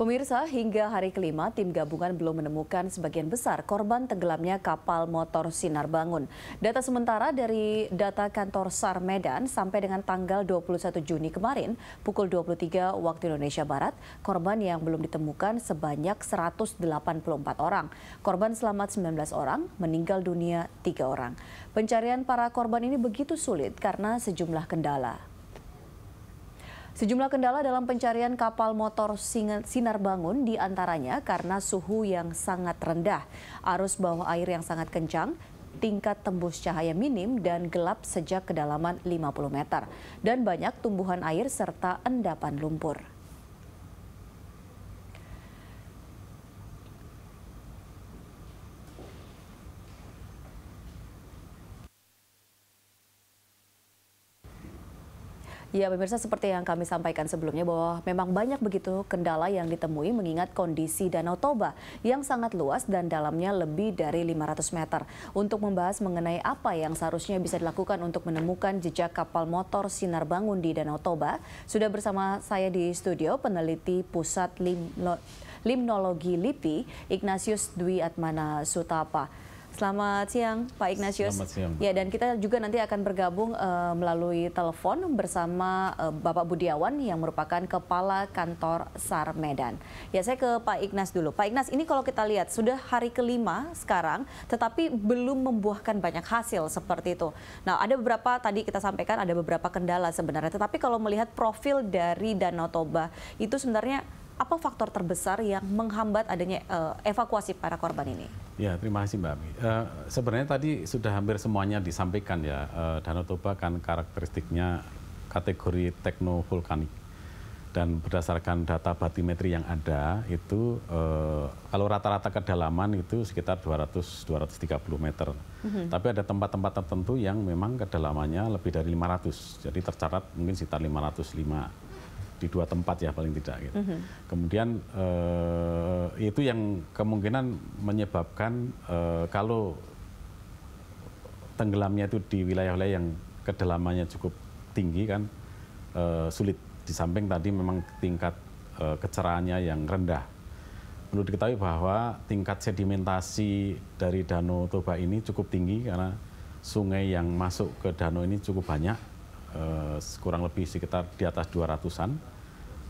Pemirsa, hingga hari kelima, tim gabungan belum menemukan sebagian besar korban tenggelamnya kapal motor Sinar Bangun. Data sementara dari data kantor SAR Medan sampai dengan tanggal 21 Juni kemarin, pukul 23 waktu Indonesia Barat, korban yang belum ditemukan sebanyak 184 orang. Korban selamat 19 orang, meninggal dunia 3 orang. Pencarian para korban ini begitu sulit karena sejumlah kendala. Sejumlah kendala dalam pencarian kapal motor Sinar Bangun di antaranya karena suhu yang sangat rendah, arus bawah air yang sangat kencang, tingkat tembus cahaya minim dan gelap sejak kedalaman 50 meter, dan banyak tumbuhan air serta endapan lumpur. Ya pemirsa seperti yang kami sampaikan sebelumnya bahwa memang banyak begitu kendala yang ditemui mengingat kondisi Danau Toba yang sangat luas dan dalamnya lebih dari 500 meter. Untuk membahas mengenai apa yang seharusnya bisa dilakukan untuk menemukan jejak kapal motor Sinar Bangun di Danau Toba, sudah bersama saya di studio peneliti Pusat Limnologi LIPI Ignatius Dwi Atmana Sutapa. Selamat siang Pak Ignatius. Selamat siang. Ya dan kita juga nanti akan bergabung uh, melalui telepon bersama uh, Bapak Budiawan yang merupakan Kepala Kantor SAR Medan. Ya saya ke Pak Ignas dulu. Pak Ignas ini kalau kita lihat sudah hari kelima sekarang tetapi belum membuahkan banyak hasil seperti itu. Nah ada beberapa tadi kita sampaikan ada beberapa kendala sebenarnya tetapi kalau melihat profil dari Danau Toba itu sebenarnya apa faktor terbesar yang menghambat adanya uh, evakuasi para korban ini? Ya, terima kasih Mbak Ami. Uh, sebenarnya tadi sudah hampir semuanya disampaikan ya. Uh, Danau Toba kan karakteristiknya kategori teknovulkanik. Dan berdasarkan data batimetri yang ada itu uh, kalau rata-rata kedalaman itu sekitar 200 230 meter. Mm -hmm. Tapi ada tempat-tempat tertentu yang memang kedalamannya lebih dari 500. Jadi tercatat mungkin sekitar 505 di dua tempat ya paling tidak gitu. Mm -hmm. Kemudian uh, itu yang kemungkinan menyebabkan uh, kalau tenggelamnya itu di wilayah-wilayah yang kedalamannya cukup tinggi kan uh, sulit. Di samping tadi memang tingkat kecerahannya yang rendah. Perlu diketahui bahwa tingkat sedimentasi dari Danau Toba ini cukup tinggi karena sungai yang masuk ke danau ini cukup banyak uh, kurang lebih sekitar di atas 200-an.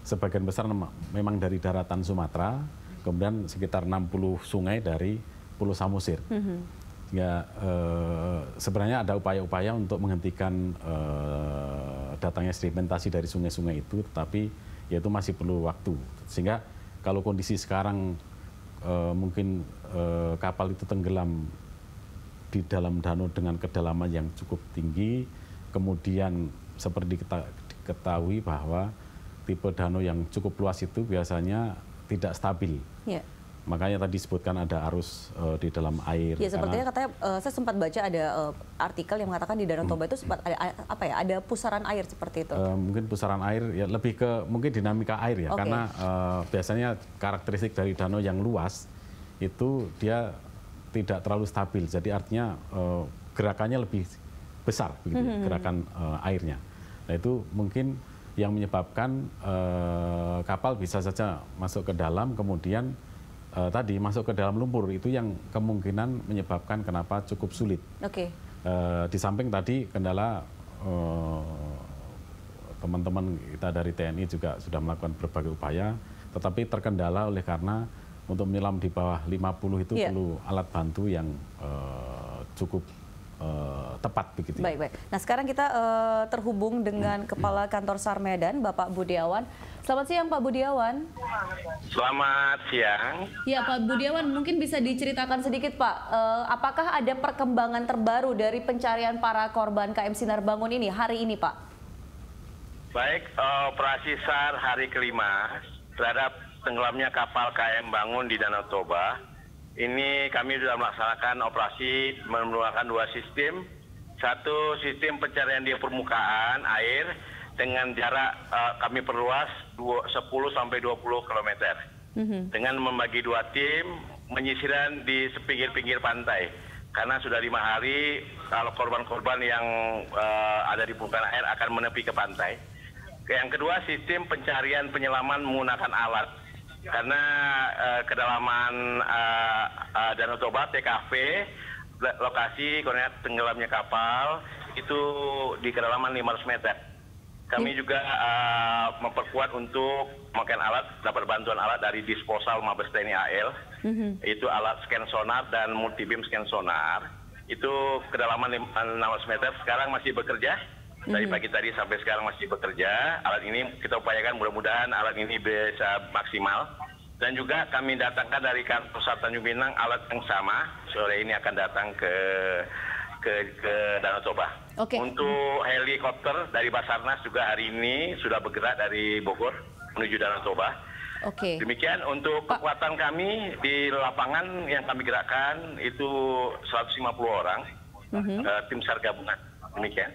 Sebagian besar memang dari daratan Sumatera, kemudian sekitar 60 sungai dari Pulau Samosir. Mm -hmm. Ya uh, sebenarnya ada upaya-upaya untuk menghentikan uh, datangnya sedimentasi dari sungai-sungai itu, tetapi ya itu masih perlu waktu. Sehingga kalau kondisi sekarang uh, mungkin uh, kapal itu tenggelam di dalam danau dengan kedalaman yang cukup tinggi, kemudian seperti kita ketahui bahwa tipe danau yang cukup luas itu biasanya tidak stabil. Ya. Makanya tadi disebutkan ada arus uh, di dalam air. Ya sepertinya katanya uh, saya sempat baca ada uh, artikel yang mengatakan di Danau Toba hmm. itu sempat ada apa ya ada pusaran air seperti itu. Uh, mungkin pusaran air ya lebih ke mungkin dinamika air ya okay. karena uh, biasanya karakteristik dari danau yang luas itu dia tidak terlalu stabil. Jadi artinya uh, gerakannya lebih besar begitu mm -hmm. gerakan uh, airnya. Nah itu mungkin yang menyebabkan uh, kapal bisa saja masuk ke dalam kemudian uh, tadi masuk ke dalam lumpur itu yang kemungkinan menyebabkan kenapa cukup sulit. Oke. Okay. Uh, di samping tadi kendala teman-teman uh, kita dari TNI juga sudah melakukan berbagai upaya, tetapi terkendala oleh karena untuk menyelam di bawah 50 itu yeah. perlu alat bantu yang uh, cukup uh, tepat begitu. Ya. Baik, baik. Nah sekarang kita uh, terhubung dengan Kepala Kantor SAR Medan, Bapak Budiawan. Selamat siang Pak Budiawan. Selamat siang. Ya Pak Budiawan, mungkin bisa diceritakan sedikit Pak, uh, apakah ada perkembangan terbaru dari pencarian para korban KM Sinar Bangun ini hari ini Pak? Baik, operasi SAR hari kelima terhadap tenggelamnya kapal KM Bangun di Danau Toba ini kami sudah melaksanakan operasi menggunakan dua sistem. Satu sistem pencarian di permukaan air dengan jarak uh, kami perluas 10 sampai 20 km. Mm -hmm. Dengan membagi dua tim menyisiran di sepinggir-pinggir pantai. Karena sudah lima hari kalau korban-korban yang uh, ada di permukaan air akan menepi ke pantai. Yang kedua sistem pencarian penyelaman menggunakan alat karena uh, kedalaman uh, uh, Danau Toba TKP lokasi koordinat tenggelamnya kapal itu di kedalaman 500 meter. Kami juga uh, memperkuat untuk memakai alat, dapat bantuan alat dari disposal Mabes TNI AL, mm-hmm. itu alat scan sonar dan multi beam scan sonar. Itu kedalaman 600 meter, sekarang masih bekerja. Dari mm-hmm. pagi tadi sampai sekarang masih bekerja. Alat ini kita upayakan mudah-mudahan alat ini bisa maksimal. Dan juga kami datangkan dari kantor Pusat Tanjung Pinang alat yang sama. Sore ini akan datang ke ke, ke Danau Toba. Okay. Untuk helikopter dari Basarnas juga hari ini sudah bergerak dari Bogor menuju Danau Toba. Oke. Okay. Demikian untuk Pak. kekuatan kami di lapangan yang kami gerakkan itu 150 orang uh -huh. uh, tim SAR gabungan. Demikian.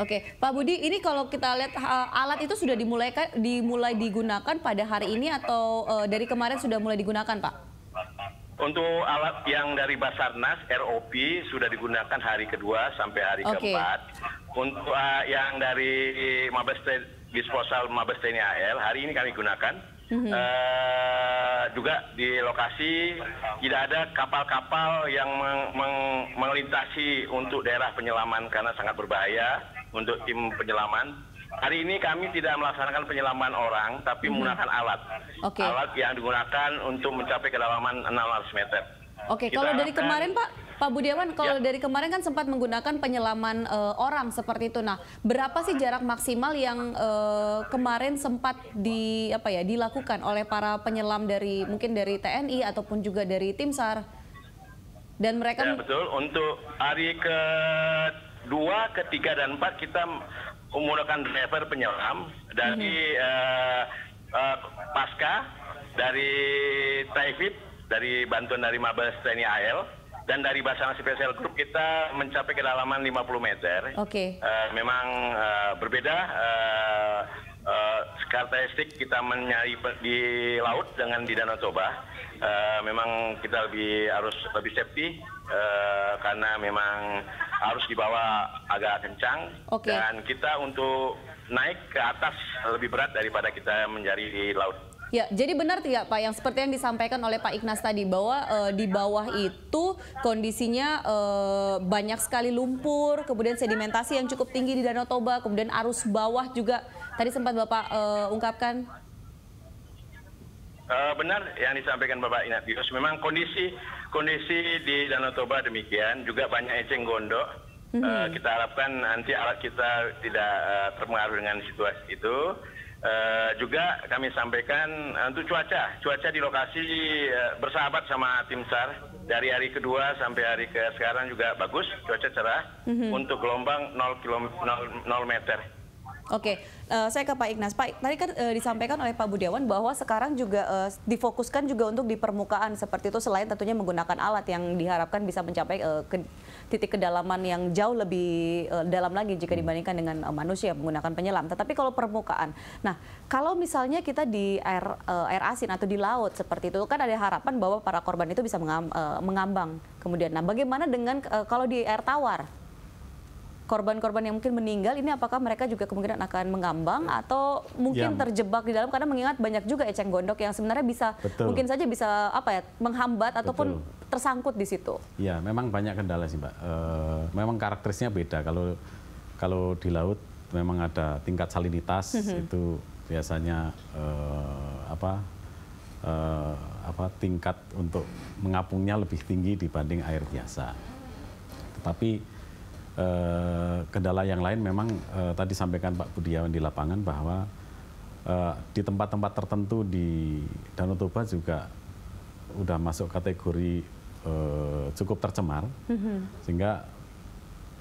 Oke, Pak Budi, ini kalau kita lihat alat itu sudah dimulai dimulai digunakan pada hari ini atau uh, dari kemarin sudah mulai digunakan, Pak? Untuk alat yang dari Basarnas ROP sudah digunakan hari kedua sampai hari okay. keempat. Untuk uh, yang dari Mabes disposal Mabes TNI AL hari ini kami gunakan. Uh, juga di lokasi tidak ada kapal-kapal yang meng- meng- melintasi untuk daerah penyelaman karena sangat berbahaya untuk tim penyelaman Hari ini kami tidak melaksanakan penyelaman orang, tapi hmm. menggunakan alat. Okay. Alat yang digunakan untuk mencapai kedalaman 600 meter. Oke, okay. kalau dari kemarin Pak, Pak Budiawan, kalau ya. dari kemarin kan sempat menggunakan penyelaman uh, orang seperti itu. Nah, berapa sih jarak maksimal yang uh, kemarin sempat di apa ya dilakukan oleh para penyelam dari mungkin dari TNI ataupun juga dari tim SAR? Dan mereka ya, betul. Untuk hari ke dua, ketiga dan empat kita menggunakan driver penyelam dari uh, uh, pasca dari Taifib dari bantuan dari Mabes TNI AL dan dari Basarnas Special Group kita mencapai kedalaman 50 meter. Oke. Okay. Uh, memang uh, berbeda uh, uh, karakteristik kita menyari di laut dengan di Danau Toba. Uh, memang kita lebih harus lebih safety uh, karena memang harus dibawa agak kencang okay. dan kita untuk naik ke atas lebih berat daripada kita menjadi di laut. Ya, jadi benar tidak Pak yang seperti yang disampaikan oleh Pak Ignas tadi bahwa e, di bawah itu kondisinya e, banyak sekali lumpur, kemudian sedimentasi yang cukup tinggi di Danau Toba, kemudian arus bawah juga tadi sempat Bapak e, ungkapkan. Benar yang disampaikan Bapak Ignatius. Memang kondisi kondisi di Danau Toba demikian, juga banyak eceng gondok. Mm -hmm. kita harapkan nanti alat kita tidak uh, terpengaruh dengan situasi itu. Uh, juga kami sampaikan uh, untuk cuaca, cuaca di lokasi uh, bersahabat sama tim SAR dari hari kedua sampai hari ke sekarang juga bagus, cuaca cerah mm -hmm. untuk gelombang 0, km, 0, 0 meter. Oke, uh, saya ke Pak Ignas. Pak, tadi kan uh, disampaikan oleh Pak Budiawan bahwa sekarang juga uh, difokuskan juga untuk di permukaan seperti itu selain tentunya menggunakan alat yang diharapkan bisa mencapai uh, ke titik kedalaman yang jauh lebih uh, dalam lagi jika dibandingkan dengan uh, manusia menggunakan penyelam. Tetapi kalau permukaan, nah kalau misalnya kita di air uh, air asin atau di laut seperti itu kan ada harapan bahwa para korban itu bisa mengam, uh, mengambang. Kemudian, nah bagaimana dengan uh, kalau di air tawar? Korban-korban yang mungkin meninggal ini apakah mereka juga kemungkinan akan mengambang atau mungkin ya. terjebak di dalam karena mengingat banyak juga eceng gondok yang sebenarnya bisa Betul. mungkin saja bisa apa ya menghambat ataupun Betul. tersangkut di situ. Ya, memang banyak kendala sih, Mbak. E, memang karakterisnya beda kalau kalau di laut memang ada tingkat salinitas mm -hmm. itu biasanya e, apa e, apa tingkat untuk mengapungnya lebih tinggi dibanding air biasa. Tetapi eh, kendala yang lain memang eh, tadi sampaikan Pak Budiawan di lapangan bahwa eh, di tempat-tempat tertentu di Danau Toba juga udah masuk kategori cukup tercemar mm-hmm. sehingga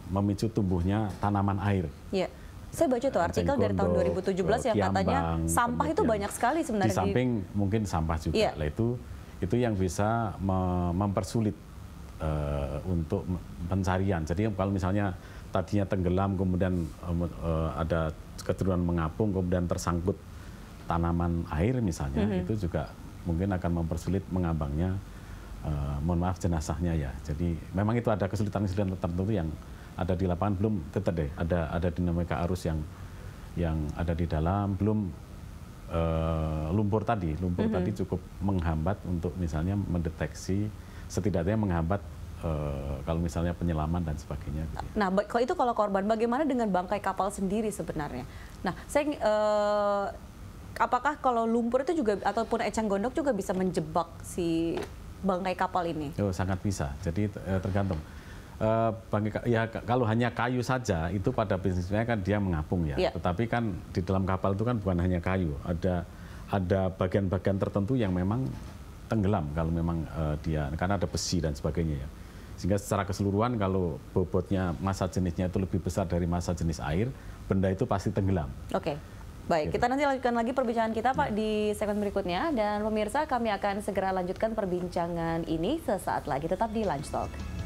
memicu tumbuhnya tanaman air. Yeah. Saya baca tuh artikel dari tahun 2017 yang katanya sampah itu banyak sekali sebenarnya. Di samping di... mungkin sampah juga. Yeah. Lah itu itu yang bisa mempersulit uh, untuk pencarian. Jadi kalau misalnya tadinya tenggelam kemudian uh, ada keturunan mengapung kemudian tersangkut tanaman air misalnya mm -hmm. itu juga mungkin akan mempersulit mengambangnya uh, mohon maaf jenazahnya ya. Jadi memang itu ada kesulitan-kesulitan tertentu yang ada di lapangan belum tetap deh ada ada dinamika arus yang yang ada di dalam belum uh, lumpur tadi, lumpur mm -hmm. tadi cukup menghambat untuk misalnya mendeteksi setidaknya menghambat uh, kalau misalnya penyelaman dan sebagainya. Gitu. Nah, kalau itu kalau korban, bagaimana dengan bangkai kapal sendiri sebenarnya? Nah, saya uh, apakah kalau lumpur itu juga ataupun eceng gondok juga bisa menjebak si bangkai kapal ini? Oh, sangat bisa. Jadi tergantung. Uh, bangkai, ya kalau hanya kayu saja itu pada prinsipnya kan dia mengapung ya. Yeah. Tetapi kan di dalam kapal itu kan bukan hanya kayu, ada ada bagian-bagian tertentu yang memang tenggelam kalau memang uh, dia karena ada besi dan sebagainya ya. Sehingga secara keseluruhan kalau bobotnya masa jenisnya itu lebih besar dari masa jenis air, benda itu pasti tenggelam. Oke. Okay. Baik, kita nanti lanjutkan lagi perbincangan kita Pak ya. di segmen berikutnya dan pemirsa kami akan segera lanjutkan perbincangan ini sesaat lagi tetap di Lunch Talk.